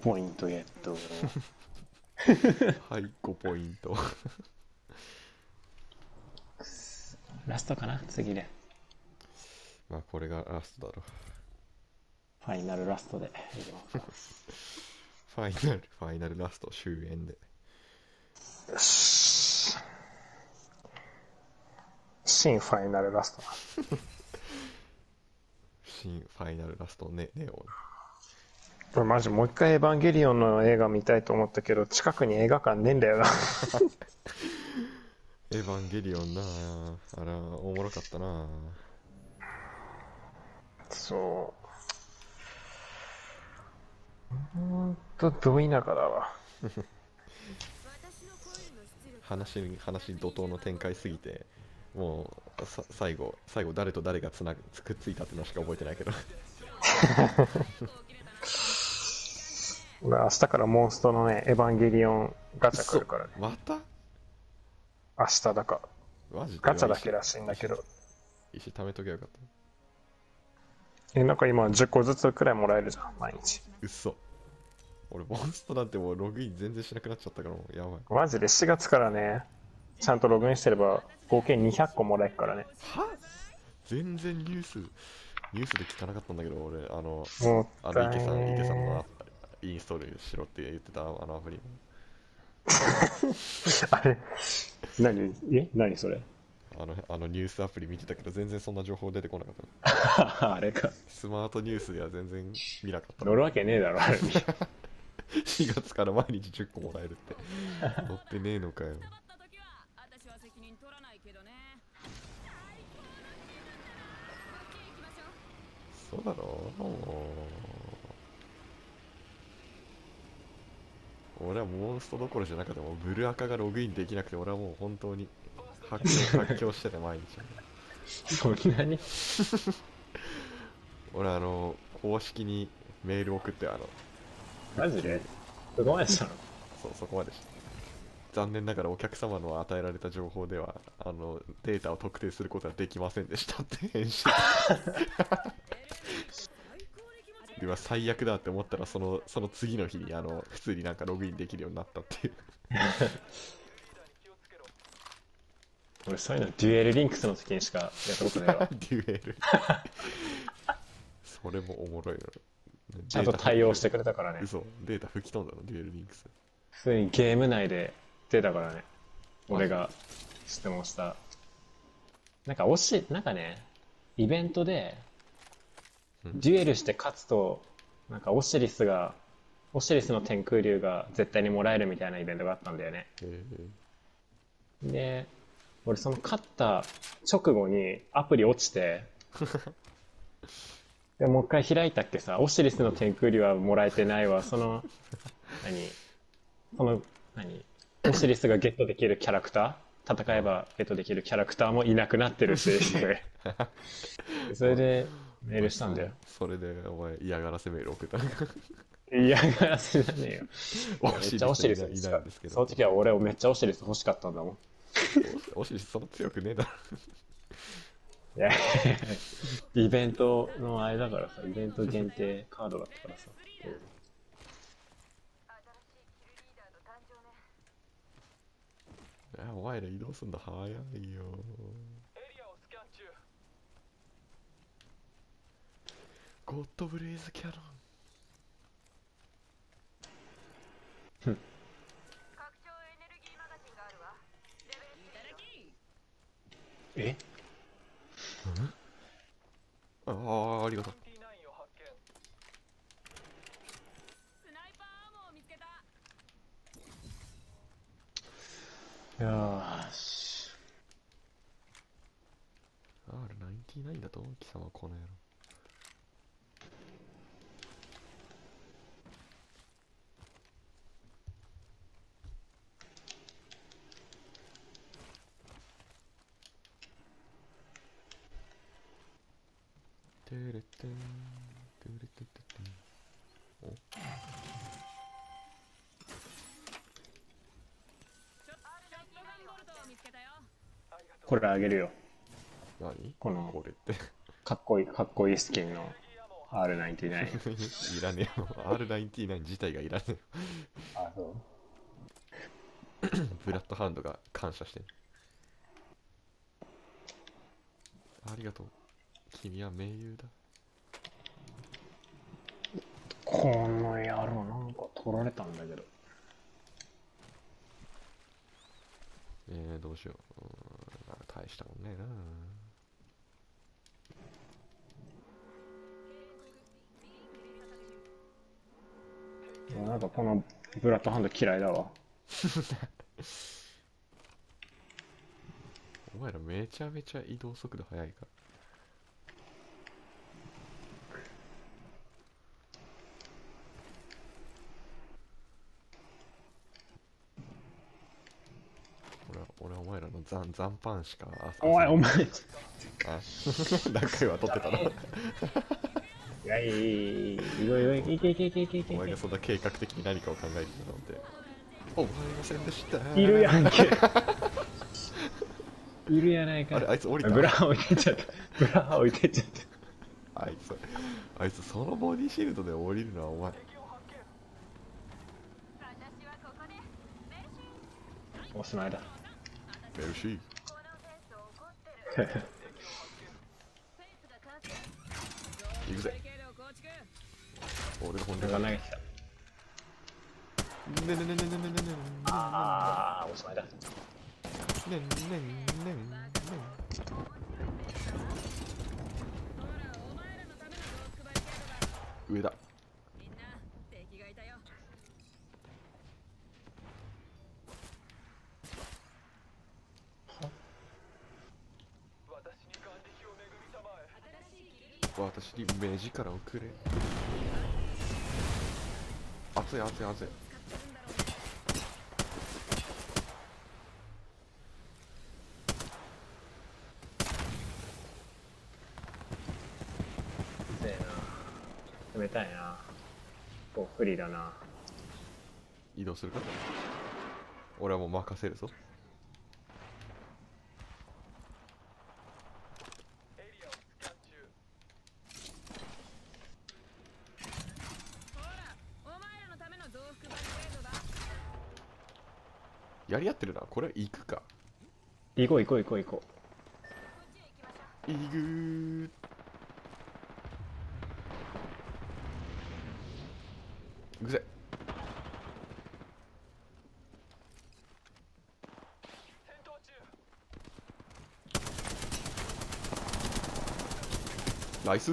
ポイントゲット。はい5ポイントラストかな？次で。まあこれがラストだろファイナルラストでいきますか。ファイナルファイナルラスト終焉でよし。新ファイナルラストな。新ファイナルラストねネオこれマジもう一回エヴァンゲリオンの映画見たいと思ったけど、近くに映画館ねえんだよな。エヴァンゲリオンなあらおもろかったなそう。ほんと、ど田舎だわ。話に話怒涛の展開すぎてもうさ最後最後誰と誰がつなぐくっついたってのしか覚えてないけど 俺明日からモンストのね、エヴァンゲリオンガチャ来るからね。また？明日だか。マジで？ガチャだけらしいんだけど。石貯めときゃよかったえ、なんか今10個ずつくらいもらえるじゃん、毎日。うっそ俺モンストなんてもうログイン全然しなくなっちゃったからもうやばいマジで？4月からね、ちゃんとログインしてれば合計200個もらえるからね。は？全然ニュースニュースで聞かなかったんだけど俺あのもあの池さん池さんのねインストールしろって言ってたあのアプリ。あれ、何？え？何それ？あのあのニュースアプリ見てたけど全然そんな情報出てこなかった。あれか。スマートニュースでは全然見なかった。乗るわけねえだろ、あれ。に。4月から毎日10個もらえるって。乗ってねえのかよ。そうだろう俺はモンストどころじゃなくてもブルアカがログインできなくて俺はもう本当に発狂発狂してて毎日。そんなに？俺あの公式にメール送ってあのマジで？どこまでしたの？そうそこまでした。残念ながらお客様の与えられた情報ではあのデータを特定することはできませんでしたって返信 では最悪だって思ったらそのその次の日にあの普通になんかログインできるようになったっていう。俺そういうのデュエルリンクスの時にしかやったことないわ。デュエル。それもおもろいの ちゃんと対応してくれたからね。嘘。データ吹き飛んだのデュエルリンクス。普通にゲーム内で出たからね。俺が質問した。なんか押しなんかねイベントでデュエルして勝つとなんかオシリスがオシリスの天空竜が絶対にもらえるみたいなイベントがあったんだよね。えで俺その勝った直後にアプリ落ちて でもう一回開いたっけさオシリスの天空竜はもらえてないわ。その 何？その何？オシリスがゲットできるキャラクター？戦えばゲットできるキャラクターもいなくなってるし それでメールしたんだよ。それでお前嫌がらせメール送ったの嫌がらせじゃねえよ。めっちゃオシリスいないいないんですけど。その時は俺めっちゃオシリス欲しかったんだもん。おしりそんな強くねえだろ。いやイベントのあれだからさ、イベント限定カードだったからさ。お前ら移動すんだ早いよゴッドブレイズキャノン。拡張エネルギーマガジンがあるわ。レベルいただきえああありがとう。スナイパーアーモーを見つけた。よーし。R99 だと？貴様この野郎てれてんてれてててんおショットガンボルトを見つけたよこれあげるよ。何？このこれって。かっこいい、かっこいいスキンの R99 いらねえよ R99 自体がいらねえ。よあそう。ブラッドハンドが感謝してる。ありがとう。君は盟友だ。この野郎なんか取られたんだけど。えー、どうしよう大したもんね。えななんかこのブラッドハンド嫌いだわ。お前らめちゃめちゃ移動速度速いか俺は俺はお前らの残残飯しか朝おいお前。あ 何回は取ってたの？いやいやいやいやいけいけいけいけいけいけ。お前がそんな計画的に何かを考えてたなんて。思いませんでした。いるやんけ。いるやないか。あれあいつ降りた？ブラ置いてっちゃった。ブラ置いてっちゃった。あいつあいつそのボディシールドで降りるのはお前。おしまいだるフェンスが完成行くぜ俺が本俺領ねが投げてたねねねねねねねねああおしまいだねねねねね上だみんな敵がいたよ私に目力をくれ。熱い熱い熱い。冷たいな。こう不利だな。移動するか？俺はもう任せるぞほらお前らのための増幅バリケードだやり合ってるな。これ行くか。行こう行こう行こう行こう。行く。行くぜ。ナイス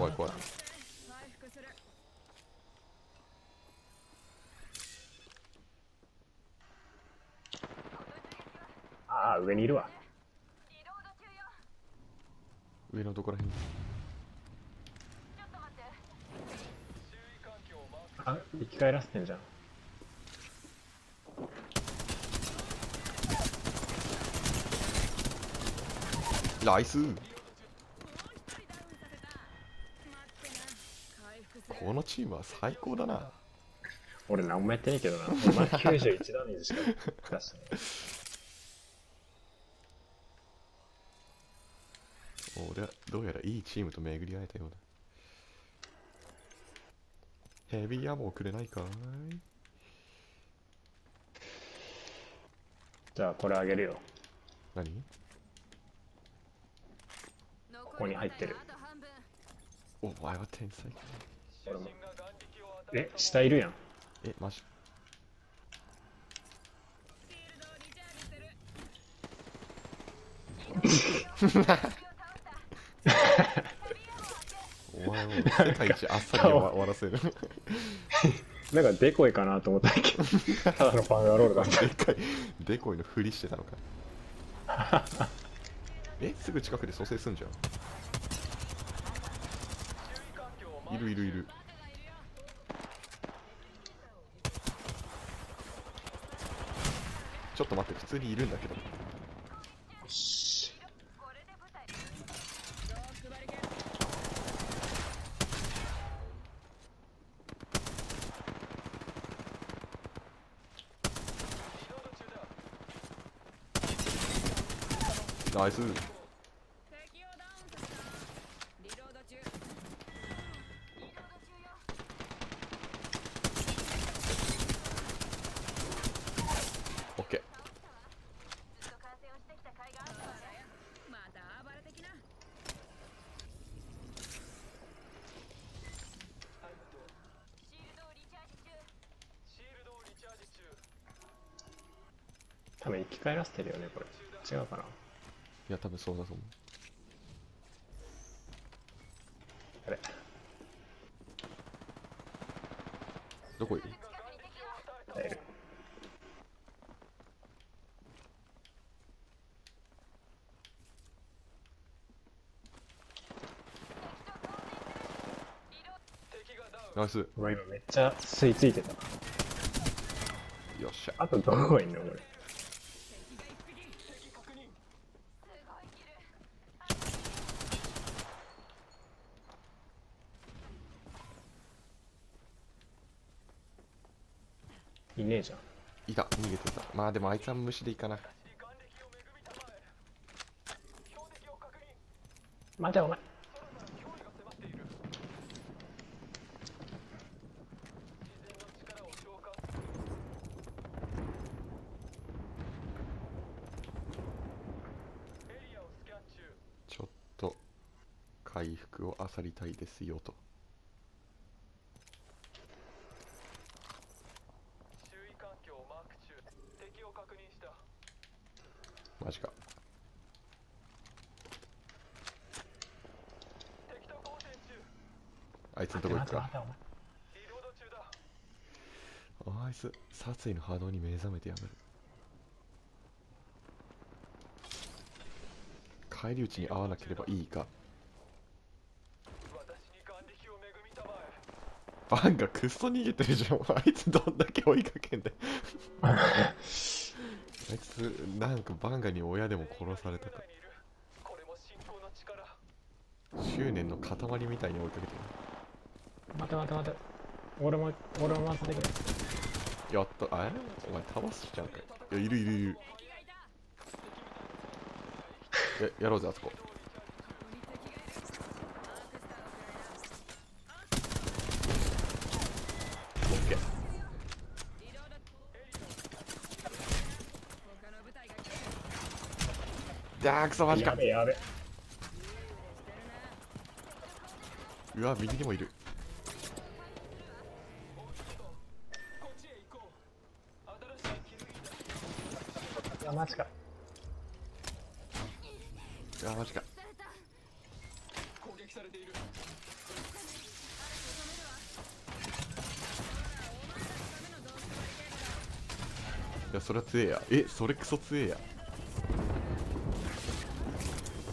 怖い怖い。ああ上にいるわ。上のところら辺あ生き返らせてんじゃん。ライス。このチームは最高だな。俺何もやってねえけどな。お前91ダメージしか出してない俺はどうやらいいチームと巡り合えたようだ。ヘビーアモをくれないかい？じゃあこれあげるよ。何？ここに入ってる。お前は天才俺も。え下いるやん。えマジ。お前を世界一あっさり終わらせる。なんかデコイかなと思ったけど。ただのファンガロールだった。かい。デコイのふりしてたのか。えすぐ近くで蘇生すんじゃんいるいるいる。ちょっと待って普通にいるんだけど。ナイス。き返らせてるよねこれ。違うかな？いや多分そうだと思う。あれ。どこいる耐える。ナイス。ようわ今めっちゃ吸い付いてた。っしゃ。あとどこいんのこれすごいキルいねえじゃんいた逃げてたまあでもあいつは虫でいいかな。待てお前。ちょっと回復を漁りたいですよと周囲環境をマーク中敵を確認したマジか。あいつのとこ行くか。あいつ殺意の波動に目覚めてやがる。返り討ちに合わなければいいか。バンがクッソ逃げてるじゃん。あいつどんだけ追いかけんだよ あいつなんかバンガに親でも殺されたか。執念の塊みたいに追いかけて待て待て待て。俺も俺も待ってくれ。るやったあれ？お前倒すじゃんか。いやいるいるいる。ややろうぜあそこオッケーじゃあクソマジか。やべうわ右にもいる。こっちへ行こう新しい気づきだいやマジか。うわマジか。攻撃されているいやそれは強えや。えそれクソ強えや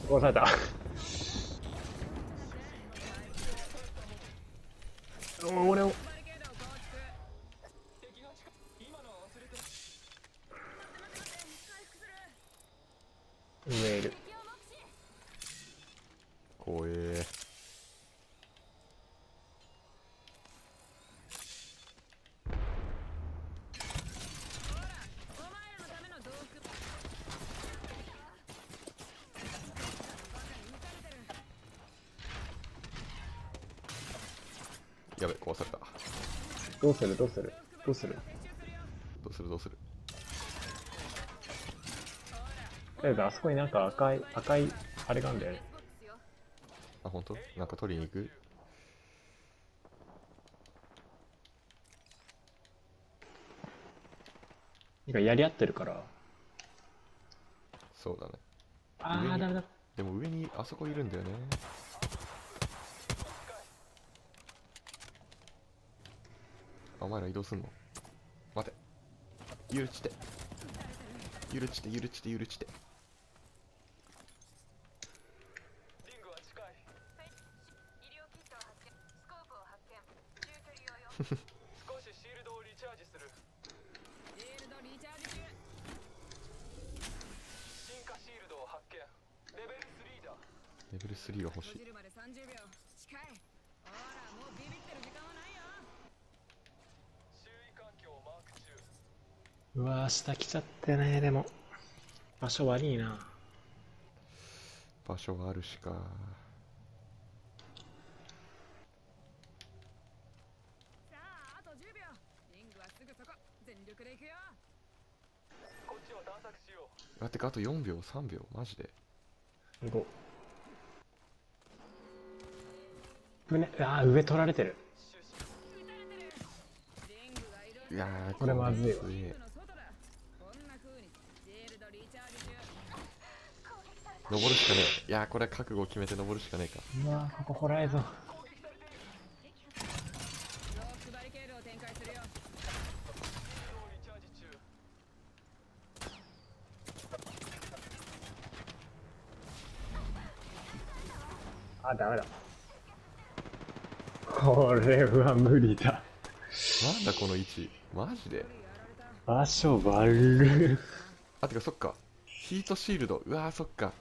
殺されたお俺を敵が近い今のは忘れて上いる怖えやべ壊された。どうする？どうする？どうする？どうする？どうする？とりあえずあそこになんか赤い赤いあれがあるんだよね。あ本当？なんか取りに行く？なんかやり合ってるから。そうだね。ああダメだ。でも上にあそこいるんだよねお前ら移動すんの？待て。許して。許して許して許して。リングは近い。医療キッ トを発見スコープを発見中距離用よ少しシールドをリチャージするシールドリチャージ中レベル3が欲しい閉じるまで30秒近いほらもうビビってる時間はないよ周囲環境をマーク中うわー下来ちゃってねでも。場所悪いな。場所があるしか。さああと10秒。リングはすぐそこ。全力で行くよ。こっちを探索しようあてかあと4秒3秒。マジで。5船あー上取られてる。いる。いやーこれまずいわこれリングの外だこんな風にシールドリチャージ中登るしかねえ。いやーこれ覚悟決めて登るしかねえか。うわーここホライゾンあダメだ。これは無理だ。なんだこの位置。マジで？場所悪い。あてかそっか。ヒートシールド。うわーそっか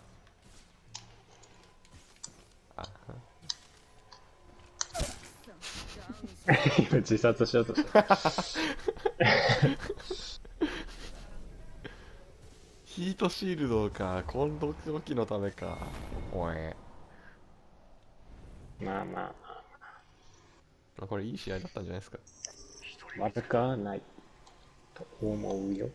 あ 今自殺しようとした ヒートシールドか今度時のためかおえまあまあ。まあこれいい試合だったんじゃないですか。悪くはないと思うよ